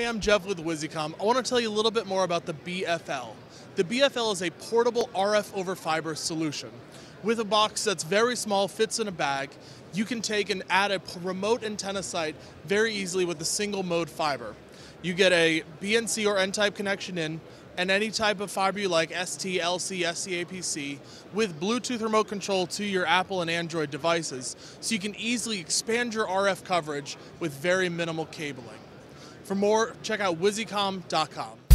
Hey, I'm Jeff with Wisycom. I want to tell you a little bit more about the BFL. The BFL is a portable RF over fiber solution. With a box that's very small, fits in a bag, you can take and add a remote antenna site very easily with a single mode fiber. You get a BNC or N-type connection in, and any type of fiber you like, ST, LC, SC, APC, with Bluetooth remote control to your Apple and Android devices, so you can easily expand your RF coverage with very minimal cabling. For more, check out wisycom.com.